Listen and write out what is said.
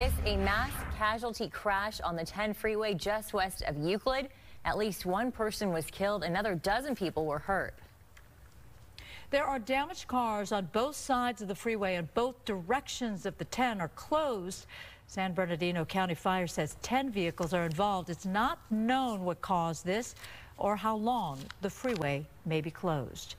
It's a mass casualty crash on the 10 freeway just west of Euclid. At least one person was killed. Another dozen people were hurt. There are damaged cars on both sides of the freeway and both directions of the 10 are closed. San Bernardino County Fire says 10 vehicles are involved. It's not known what caused this or how long the freeway may be closed.